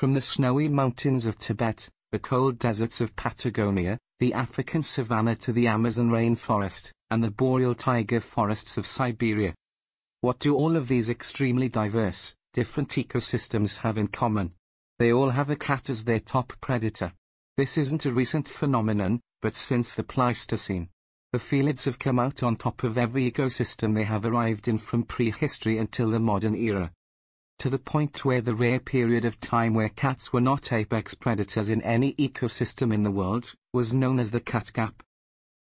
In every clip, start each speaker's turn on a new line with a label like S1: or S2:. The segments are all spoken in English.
S1: From the snowy mountains of Tibet, the cold deserts of Patagonia, the African savanna to the Amazon rainforest, and the boreal taiga forests of Siberia. What do all of these extremely diverse, different ecosystems have in common? They all have a cat as their top predator. This isn't a recent phenomenon, but since the Pleistocene. The felids have come out on top of every ecosystem they have arrived in from prehistory until the modern era. To the point where the rare period of time where cats were not apex predators in any ecosystem in the world, was known as the cat gap.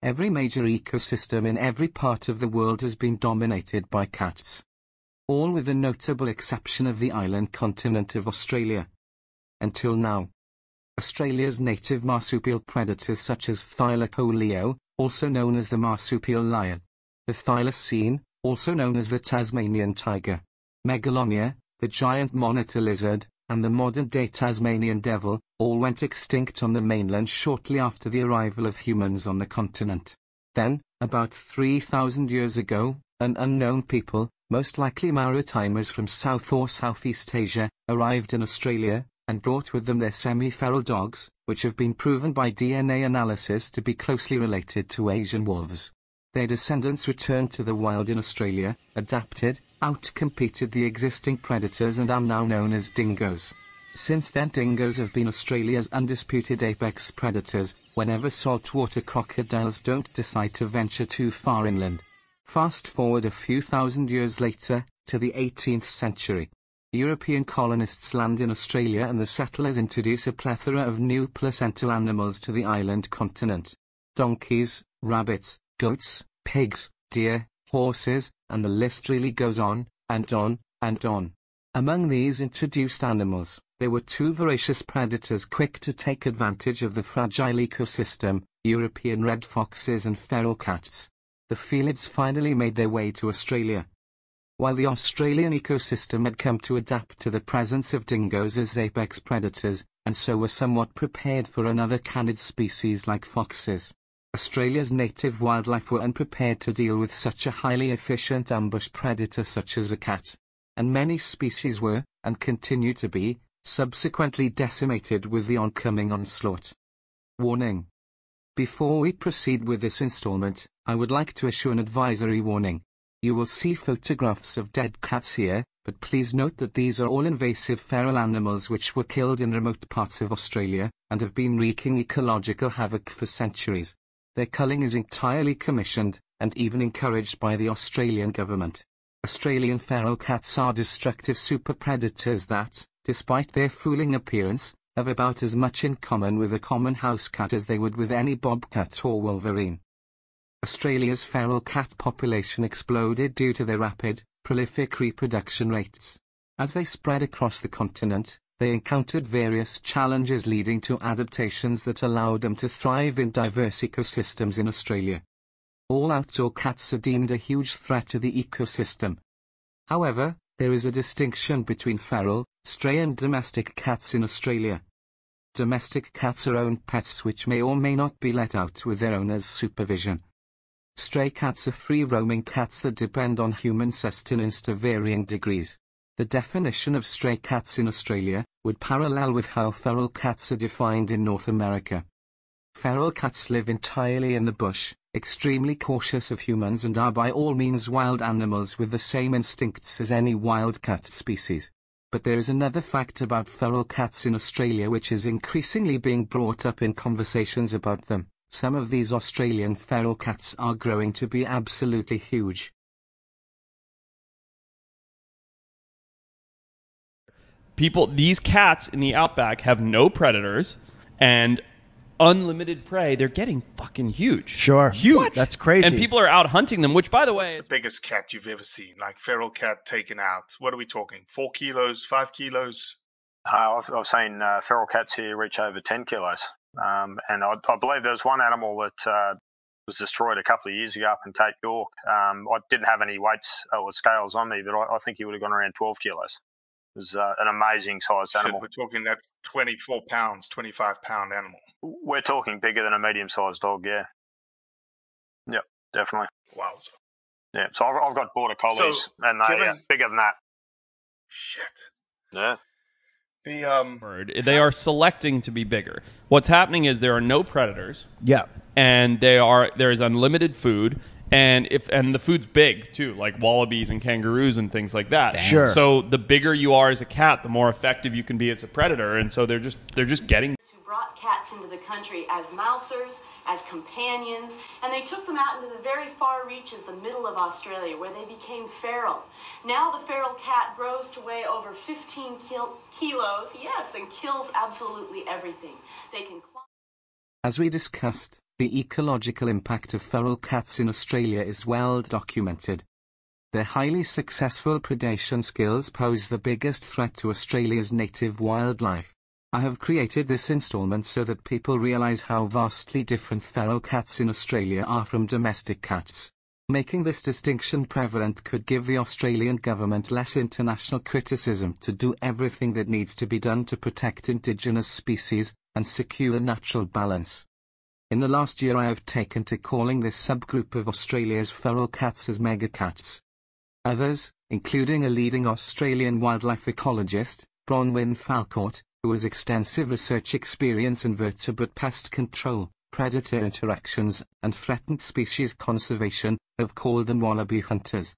S1: Every major ecosystem in every part of the world has been dominated by cats. All with the notable exception of the island continent of Australia. Until now. Australia's native marsupial predators such as Thylacoleo, also known as the marsupial lion. The thylacine, also known as the Tasmanian tiger. Megalania, the giant monitor lizard, and the modern-day Tasmanian devil, all went extinct on the mainland shortly after the arrival of humans on the continent. Then, about 3,000 years ago, an unknown people, most likely Maritimers from South or Southeast Asia, arrived in Australia, and brought with them their semi-feral dogs, which have been proven by DNA analysis to be closely related to Asian wolves. Their descendants returned to the wild in Australia, adapted, outcompeted the existing predators and are now known as dingoes. Since then dingoes have been Australia's undisputed apex predators, whenever saltwater crocodiles don't decide to venture too far inland. Fast forward a few thousand years later, to the 18th century. European colonists land in Australia and the settlers introduce a plethora of new placental animals to the island continent. Donkeys, rabbits, goats, pigs, deer, horses, and the list really goes on, and on, and on. Among these introduced animals, there were two voracious predators quick to take advantage of the fragile ecosystem, European red foxes and feral cats. The felids finally made their way to Australia. While the Australian ecosystem had come to adapt to the presence of dingoes as apex predators, and so were somewhat prepared for another canid species like foxes, Australia's native wildlife were unprepared to deal with such a highly efficient ambush predator such as a cat. And many species were, and continue to be, subsequently decimated with the oncoming onslaught. Warning. Before we proceed with this installment, I would like to issue an advisory warning. You will see photographs of dead cats here, but please note that these are all invasive feral animals which were killed in remote parts of Australia, and have been wreaking ecological havoc for centuries. Their culling is entirely commissioned, and even encouraged by the Australian government. Australian feral cats are destructive super predators that, despite their fooling appearance, have about as much in common with a common house cat as they would with any bobcat or wolverine. Australia's feral cat population exploded due to their rapid, prolific reproduction rates. As they spread across the continent, they encountered various challenges leading to adaptations that allowed them to thrive in diverse ecosystems in Australia. All outdoor cats are deemed a huge threat to the ecosystem. However, there is a distinction between feral, stray and domestic cats in Australia. Domestic cats are owned pets which may or may not be let out with their owner's supervision. Stray cats are free-roaming cats that depend on human sustenance to varying degrees. The definition of stray cats in Australia would parallel with how feral cats are defined in North America. Feral cats live entirely in the bush, extremely cautious of humans and are by all means wild animals with the same instincts as any wild cat species. But there is another fact about feral cats in Australia which is increasingly being brought up in conversations about them. Some of these Australian feral cats are growing to be absolutely huge.
S2: People, these cats in the outback have no predators and unlimited prey. They're getting fucking huge.
S3: Sure.
S2: Huge.
S3: That's crazy.
S2: And people are out hunting them, which, by the way,
S4: What's the biggest cat you've ever seen? Like feral cat taken out. What are we talking? Four kilos, five kilos?
S5: Uh, I've, I've seen uh, feral cats here reach over 10 kilos. Um, and I, I, believe there's one animal that uh, was destroyed a couple of years ago up in Cape York. Um, I didn't have any weights or scales on me, but I, I think he would have gone around 12 kilos. It was uh, an amazing sized animal.
S4: Shit, we're talking that's 24 pounds, 25 pound animal.
S5: We're talking bigger than a medium sized dog, yeah. Yep, definitely.
S4: Wow.
S5: Yeah, so I've, I've got border collies,
S4: So,
S5: and they
S4: given-
S5: are bigger than that.
S4: Shit.
S5: Yeah.
S4: The um,
S2: They are selecting to be bigger. What's happening is there are no predators,
S3: Yeah.
S2: And they are there is unlimited food, and if and the food's big too, like wallabies and kangaroos and things like that.
S3: Sure.
S2: So the bigger you are as a cat, the more effective you can be as a predator, and so they're just they're just getting
S6: who brought cats into the country as mousers, as companions, and they took them out into the very far reaches, the middle of Australia, where they became feral. Now the feral cat grows to weigh over 15 kil- kilos, yes, and kills absolutely everything. They can climb.
S1: As we discussed, the ecological impact of feral cats in Australia is well documented. Their highly successful predation skills pose the biggest threat to Australia's native wildlife. I have created this installment so that people realize how vastly different feral cats in Australia are from domestic cats. Making this distinction prevalent could give the Australian government less international criticism to do everything that needs to be done to protect indigenous species and secure natural balance. In the last year I have taken to calling this subgroup of Australia's feral cats as megacats. Others, including a leading Australian wildlife ecologist, Bronwyn Fancourt, who has extensive research experience in vertebrate pest control, predator interactions, and threatened species conservation, have called them wallaby hunters.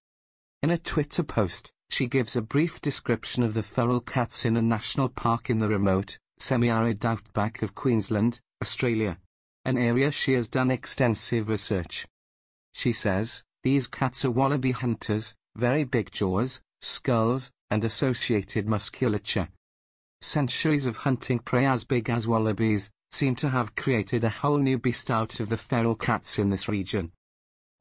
S1: In a Twitter post, she gives a brief description of the feral cats in a national park in the remote, semi-arid outback of Queensland, Australia, an area she has done extensive research. She says, these cats are wallaby hunters, very big jaws, skulls, and associated musculature. Centuries of hunting prey as big as wallabies seem to have created a whole new beast out of the feral cats in this region.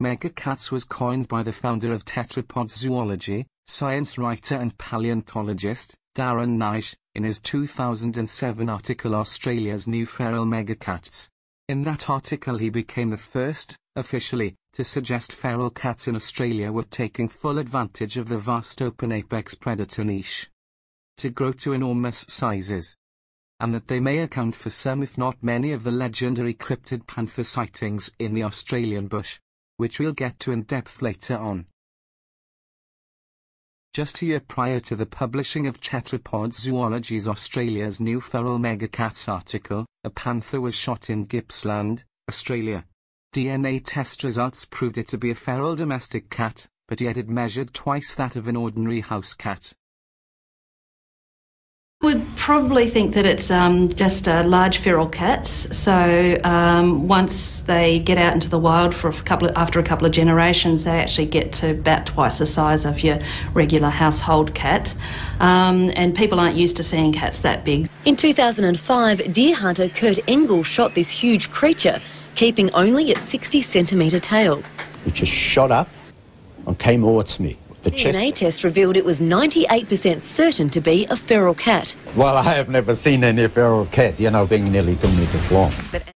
S1: Megacats was coined by the founder of tetrapod zoology, science writer and paleontologist, Darren Naish, in his 2007 article Australia's New Feral Megacats. In that article he became the first, officially, to suggest feral cats in Australia were taking full advantage of the vast open apex predator niche to grow to enormous sizes. And that they may account for some if not many of the legendary cryptid panther sightings in the Australian bush, which we'll get to in depth later on. Just a year prior to the publishing of Tetrapod Zoology's Australia's New Feral Megacats article, a panther was shot in Gippsland, Australia. DNA test results proved it to be a feral domestic cat, but yet it measured twice that of an ordinary house cat.
S7: Would probably think that it's um, just uh, large feral cats. So um, once they get out into the wild for a couple of, after a couple of generations, they actually get to about twice the size of your regular household cat. Um, and people aren't used to seeing cats that big.
S8: In 2005, deer hunter Kurt Engel shot this huge creature, keeping only its 60 centimetre tail.
S9: It just shot up and came towards me. The chest.
S8: DNA test revealed it was 98% certain to be a feral cat.
S9: Well, I have never seen any feral cat, you know, being nearly two meters long.
S8: But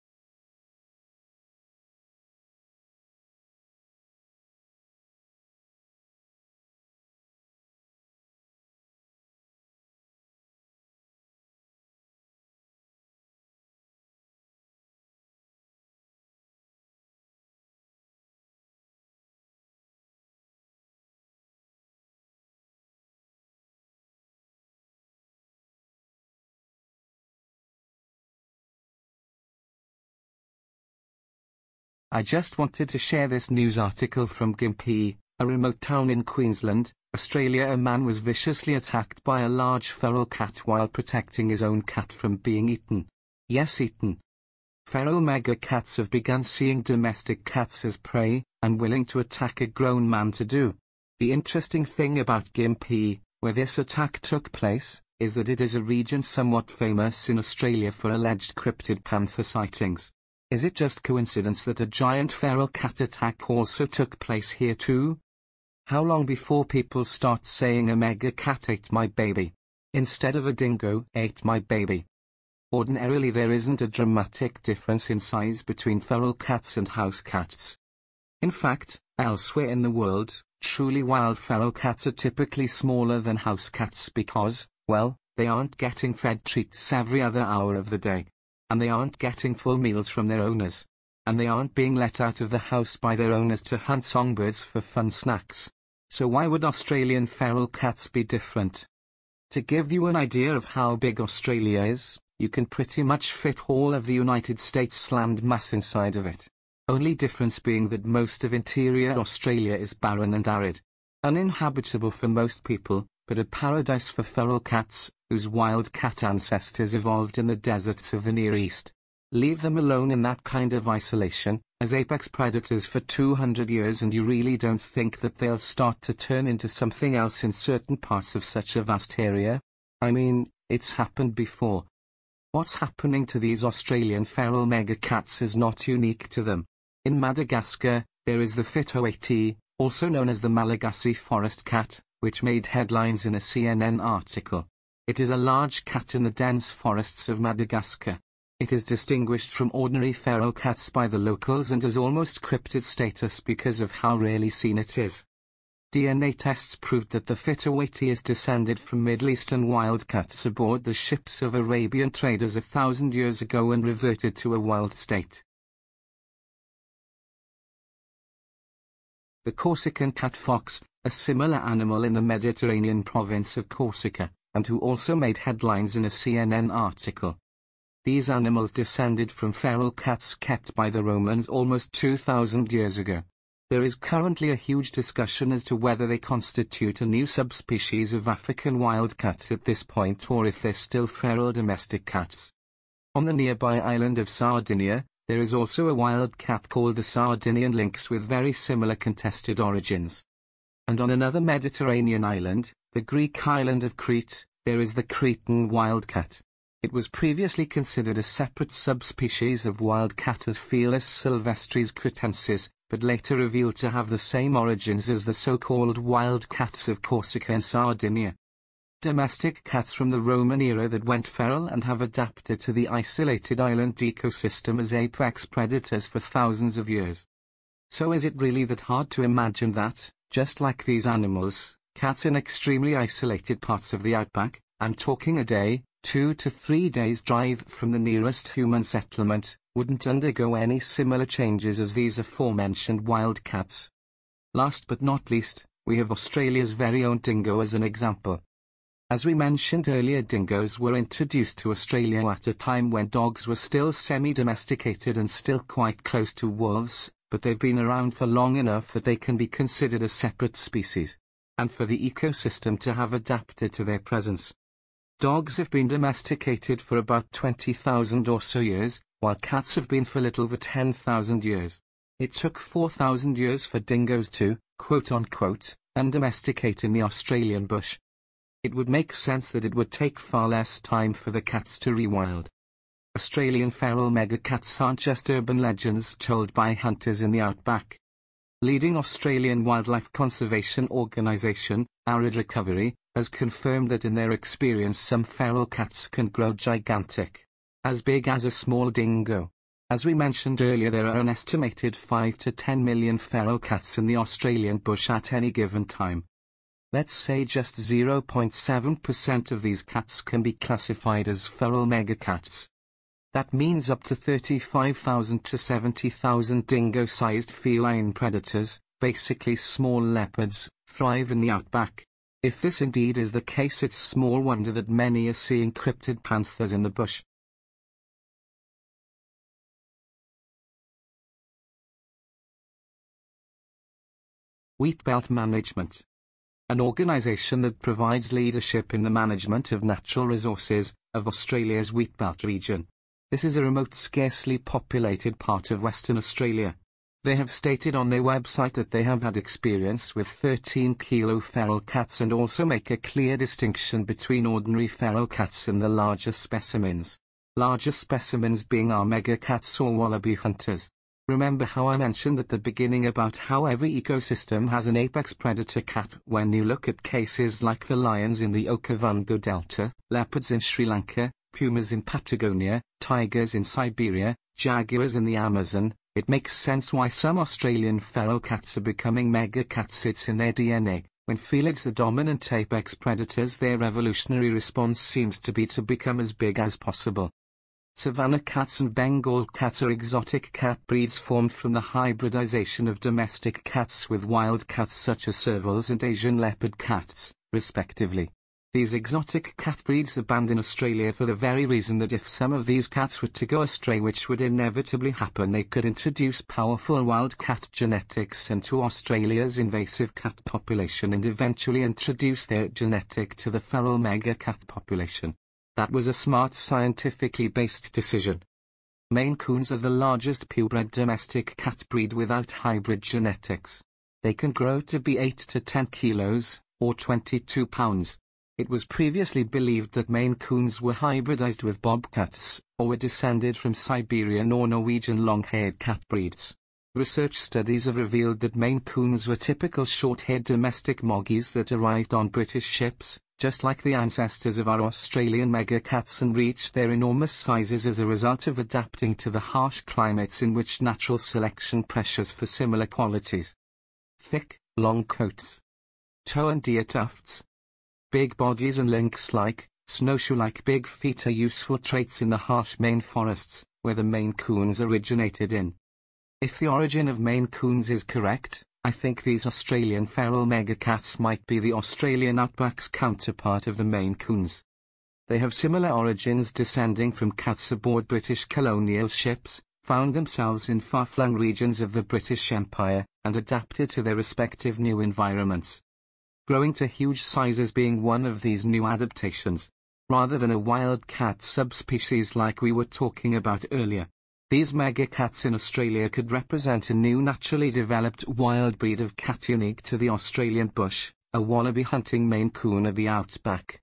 S1: I just wanted to share this news article from Gympie, a remote town in Queensland, Australia. A man was viciously attacked by a large feral cat while protecting his own cat from being eaten. Yes, eaten. Feral mega cats have begun seeing domestic cats as prey, and willing to attack a grown man to do. The interesting thing about Gympie, where this attack took place, is that it is a region somewhat famous in Australia for alleged cryptid panther sightings. Is it just coincidence that a giant feral cat attack also took place here too? How long before people start saying a mega cat ate my baby? Instead of a dingo ate my baby. Ordinarily there isn't a dramatic difference in size between feral cats and house cats. In fact, elsewhere in the world, truly wild feral cats are typically smaller than house cats because, well, they aren't getting fed treats every other hour of the day. And they aren't getting full meals from their owners. And they aren't being let out of the house by their owners to hunt songbirds for fun snacks. So why would Australian feral cats be different? To give you an idea of how big Australia is, you can pretty much fit all of the United States land mass inside of it. Only difference being that most of interior Australia is barren and arid. Uninhabitable for most people, but a paradise for feral cats, whose wild cat ancestors evolved in the deserts of the Near East. Leave them alone in that kind of isolation, as apex predators for 200 years and you really don't think that they'll start to turn into something else in certain parts of such a vast area? I mean, it's happened before. What's happening to these Australian feral mega cats is not unique to them. In Madagascar, there is the Fitoaty, also known as the Malagasy forest cat, which made headlines in a CNN article. It is a large cat in the dense forests of Madagascar. It is distinguished from ordinary feral cats by the locals and has almost cryptid status because of how rarely seen it is. DNA tests proved that the Fitoaty is descended from Middle Eastern wildcats aboard the ships of Arabian traders a thousand years ago and reverted to a wild state. The Corsican cat fox, a similar animal in the Mediterranean province of Corsica, and who also made headlines in a CNN article. These animals descended from feral cats kept by the Romans almost 2,000 years ago. There is currently a huge discussion as to whether they constitute a new subspecies of African wildcat at this point or if they're still feral domestic cats. On the nearby island of Sardinia, there is also a wild cat called the Sardinian lynx with very similar contested origins. And on another Mediterranean island, the Greek island of Crete, there is the Cretan wildcat. It was previously considered a separate subspecies of wildcat as Felis sylvestris cretensis, but later revealed to have the same origins as the so-called wild cats of Corsica and Sardinia. Domestic cats from the Roman era that went feral and have adapted to the isolated island ecosystem as apex predators for thousands of years. So is it really that hard to imagine that, just like these animals, cats in extremely isolated parts of the outback, I'm talking a day, two to three days drive from the nearest human settlement, wouldn't undergo any similar changes as these aforementioned wild cats. Last but not least, we have Australia's very own dingo as an example. As we mentioned earlier dingoes were introduced to Australia at a time when dogs were still semi-domesticated and still quite close to wolves, but they've been around for long enough that they can be considered a separate species, and for the ecosystem to have adapted to their presence. Dogs have been domesticated for about 20,000 or so years, while cats have been for little over 10,000 years. It took 4,000 years for dingoes to, quote unquote, undomesticate in the Australian bush. It would make sense that it would take far less time for the cats to rewild. Australian feral megacats aren't just urban legends told by hunters in the outback. Leading Australian wildlife conservation organisation, Arid Recovery, has confirmed that in their experience some feral cats can grow gigantic. As big as a small dingo. As we mentioned earlier there are an estimated 5 to 10 million feral cats in the Australian bush at any given time. Let's say just 0.7% of these cats can be classified as feral megacats. That means up to 35,000 to 70,000 dingo-sized feline predators, basically small leopards, thrive in the outback. If this indeed is the case it's small wonder that many are seeing cryptid panthers in the bush. Wheatbelt Management An organisation that provides leadership in the management of natural resources of Australia's Wheatbelt region. This is a remote scarcely populated part of Western Australia. They have stated on their website that they have had experience with 13 kilo feral cats and also make a clear distinction between ordinary feral cats and the larger specimens. Larger specimens being our mega cats or wallaby hunters. Remember how I mentioned at the beginning about how every ecosystem has an apex predator cat when you look at cases like the lions in the Okavango Delta, leopards in Sri Lanka, pumas in Patagonia, tigers in Siberia, jaguars in the Amazon, it makes sense why some Australian feral cats are becoming mega cats. It's in their DNA. When felids are dominant apex predators their evolutionary response seems to be to become as big as possible. Savannah cats and Bengal cats are exotic cat breeds formed from the hybridization of domestic cats with wild cats such as servals and Asian leopard cats, respectively. These exotic cat breeds are banned in Australia for the very reason that if some of these cats were to go astray which would inevitably happen they could introduce powerful wild cat genetics into Australia's invasive cat population and eventually introduce their genetic to the feral mega cat population. That was a smart scientifically based decision. Maine Coons are the largest purebred domestic cat breed without hybrid genetics. They can grow to be 8 to 10 kilos, or 22 pounds. It was previously believed that Maine Coons were hybridized with bobcats, or were descended from Siberian or Norwegian long-haired cat breeds. Research studies have revealed that Maine Coons were typical short-haired domestic moggies that arrived on British ships, just like the ancestors of our Australian megacats and reached their enormous sizes as a result of adapting to the harsh climates in which natural selection pressures for similar qualities. Thick, long coats. Toe and ear tufts, Big bodies and lynx-like, snowshoe-like big feet are useful traits in the harsh Maine forests, where the Maine Coons originated in. If the origin of Maine Coons is correct, I think these Australian feral megacats might be the Australian outback's counterpart of the Maine Coons. They have similar origins descending from cats aboard British colonial ships, found themselves in far-flung regions of the British Empire, and adapted to their respective new environments growing to huge sizes being one of these new adaptations, rather than a wild cat subspecies like we were talking about earlier. These mega cats in Australia could represent a new naturally developed wild breed of cat unique to the Australian bush, a wallaby hunting Maine Coon of the outback.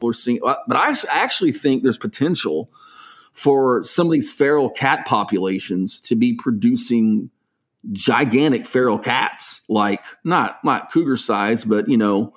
S3: We're seeing, but I actually think there's potential for some of these feral cat populations to be producing gigantic feral cats, like not not cougar size, but you know,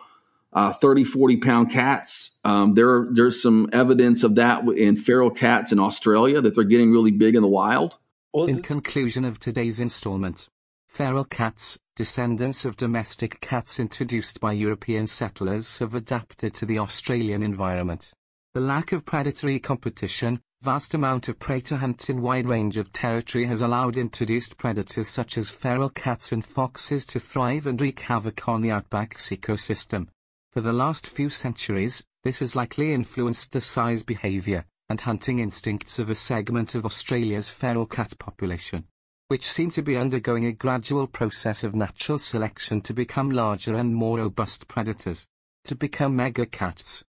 S3: uh, 30, 40 pound cats. Um, there, there's some evidence of that in feral cats in Australia that they're getting really big in the wild.
S1: In conclusion of today's installment, feral cats, descendants of domestic cats introduced by European settlers, have adapted to the Australian environment. The lack of predatory competition, vast amount of prey to hunt in wide range of territory has allowed introduced predators such as feral cats and foxes to thrive and wreak havoc on the outback's ecosystem. For the last few centuries, this has likely influenced the size behavior and hunting instincts of a segment of Australia's feral cat population, which seem to be undergoing a gradual process of natural selection to become larger and more robust predators. To become mega cats,